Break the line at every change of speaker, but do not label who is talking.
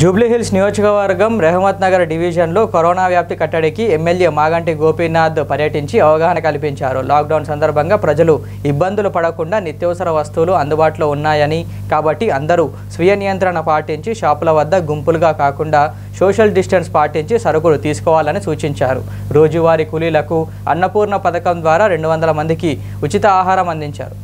జూబ్లీహిల్స్ నియోజకవర్గం రెహమత్ నగర్ డివిజన్లో కరోనా వ్యాప్తి కట్టడికి ఎమ్మెల్యే మాగంటి గోపీనాథ్ పర్యటించి అవగాహన కల్పించారు. లాక్డౌన్ సందర్భంగా ప్రజలు ఇబ్బందులు పడకుండా నిత్యావసర వస్తువులు అందుబాటులో ఉన్నాయని కాబట్టి అందరూ స్వీయ నియంత్రణ పాటించి షాపుల వద్ద గుంపులుగా కాకుండా సోషల్ డిస్టెన్స్ పాటించి సరుకులు తీసుకోవాలని సూచించారు. రోజువారీ కూలీలకు అన్నపూర్ణ పథకం ద్వారా రెండు వందల మందికి ఉచిత ఆహారం అందించారు.